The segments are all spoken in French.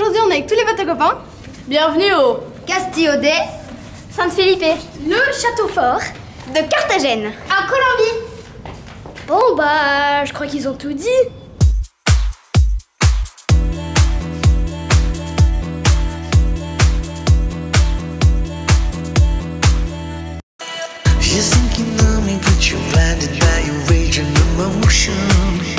aujourd'hui on est avec tous les bateaux copains. Bienvenue au Castillo de Saint-Philippe. Le château fort. De Carthagène. À Colombie. Bon bah, je crois qu'ils ont tout dit. You think you know me, but you're blinded by your rage and emotion.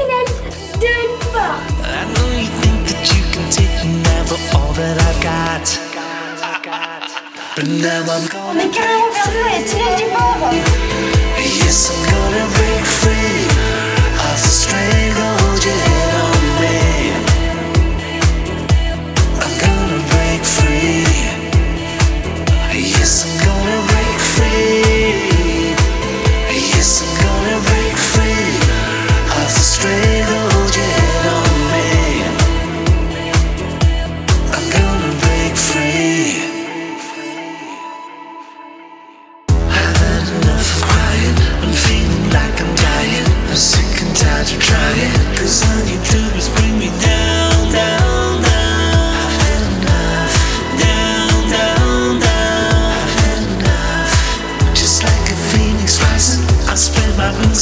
Dans les de fort. I know you think that you can take me now for all that I've got. But now I'm On est carrément perdu dans les tunnels du fort.